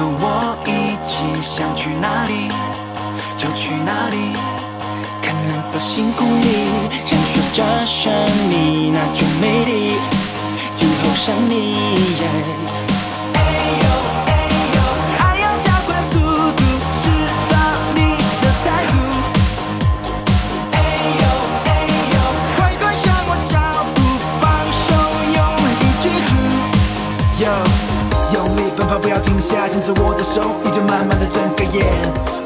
和我一起，想去哪里就去哪里。看蓝色星空里闪烁着神秘那种美丽，静候上你。爱要加快速度，释放你的态度。快跟上我脚步，放手，用力追逐。Yo，用力奔跑，不要停下，牵着我的手，你就慢慢的睁开眼，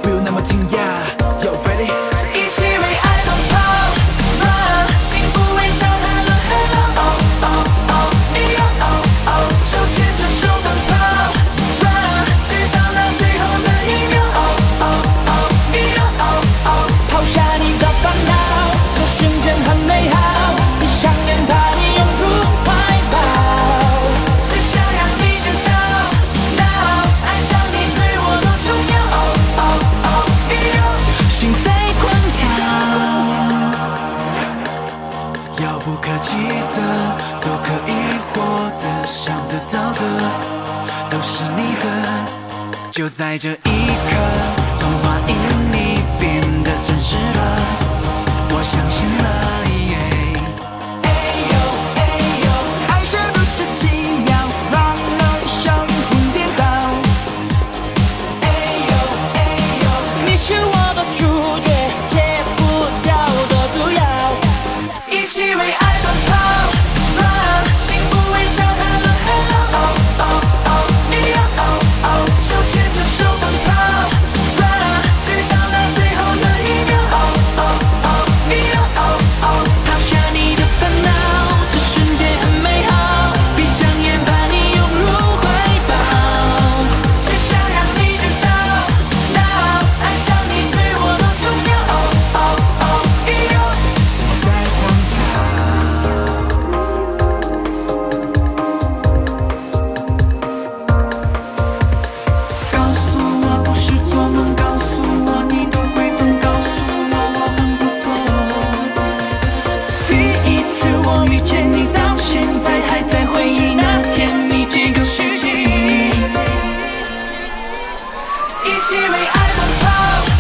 不用那么惊讶。Yo ready？的，都可以获得，想得到的，都是你的。就在这一刻，童话因你变得真实了，我相信了 Mary, I'm a.